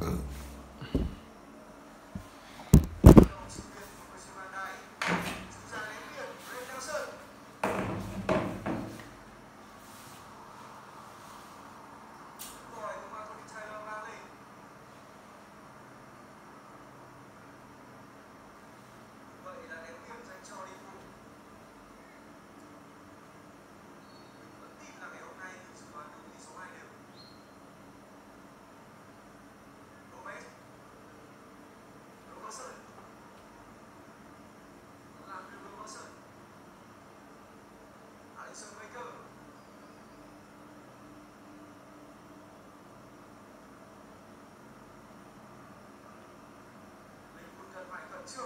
うん。Let's go,